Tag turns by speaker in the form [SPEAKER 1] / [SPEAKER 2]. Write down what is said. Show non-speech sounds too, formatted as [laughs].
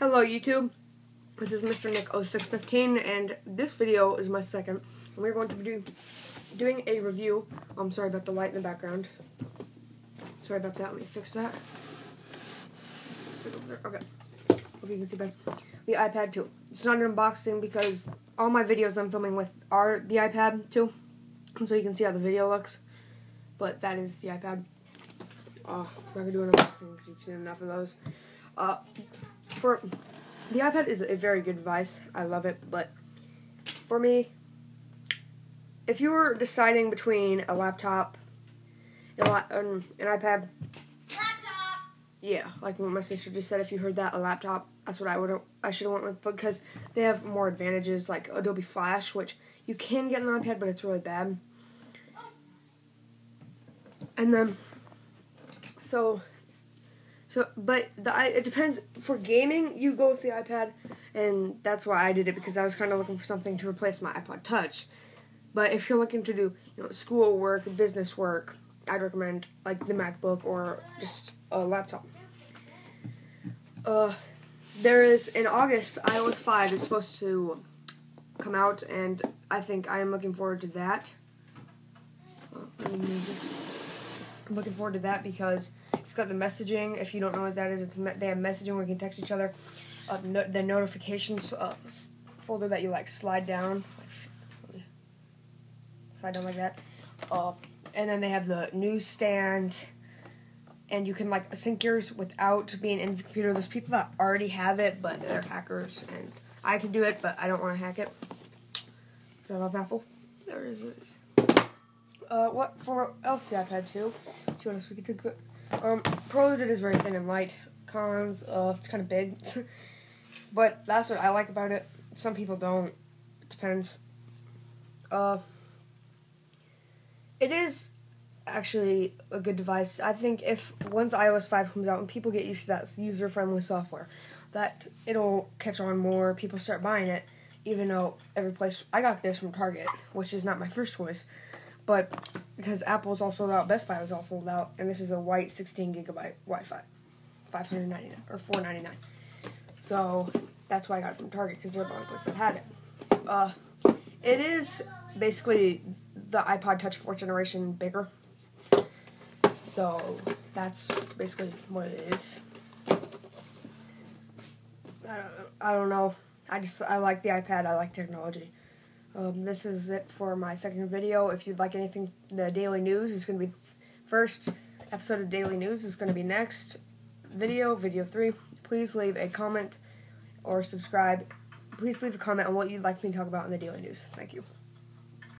[SPEAKER 1] Hello YouTube, this is Mr. Nick 0615 and this video is my second and we're going to be do, doing a review. I'm um, sorry about the light in the background. Sorry about that, let me fix that. Sit over there. Okay, hope you can see better. The iPad 2. It's not an unboxing because all my videos I'm filming with are the iPad 2 so you can see how the video looks. But that is the iPad. Uh, I'm not going to do an unboxing because you've seen enough of those. Uh, for the iPad is a very good device. I love it, but for me, if you were deciding between a laptop and um, an iPad,
[SPEAKER 2] laptop.
[SPEAKER 1] Yeah, like what my sister just said. If you heard that, a laptop. That's what I would. I should have went with because they have more advantages like Adobe Flash, which you can get on the iPad, but it's really bad. And then, so so, but the it depends. For gaming, you go with the iPad, and that's why I did it because I was kind of looking for something to replace my iPod Touch. But if you're looking to do, you know, school work, business work, I'd recommend like the MacBook or just a laptop. Uh, there is in August iOS 5 is supposed to come out, and I think I am looking forward to that. I'm looking forward to that because it's got the messaging. If you don't know what that is, it's they have messaging where you can text each other. Uh, no, the notifications uh, folder that you like slide down, slide down like that. Uh, and then they have the newsstand, and you can like sync yours without being in the computer. There's people that already have it, but they're hackers, and I can do it, but I don't want to hack it. Because I love Apple. There is it. Uh, what for else the iPad 2? Let's see what else we can do. Um, pros, it is very thin and light. Cons, uh, it's kind of big. [laughs] but that's what I like about it. Some people don't. It depends. Uh, it is actually a good device. I think if once iOS 5 comes out and people get used to that user-friendly software, that it'll catch on more. People start buying it, even though every place I got this from Target, which is not my first choice. But because Apple's all sold out, Best Buy was all sold out, and this is a white 16 gigabyte Wi-Fi, 599 or 499. So that's why I got it from Target because they're the only place that had it. Uh, it is basically the iPod Touch fourth generation bigger. So that's basically what it is. I don't, I don't know. I just I like the iPad. I like technology. Um, this is it for my second video. If you'd like anything, the daily news is going to be first episode of daily news is going to be next video, video three. Please leave a comment or subscribe. Please leave a comment on what you'd like me to talk about in the daily news. Thank you.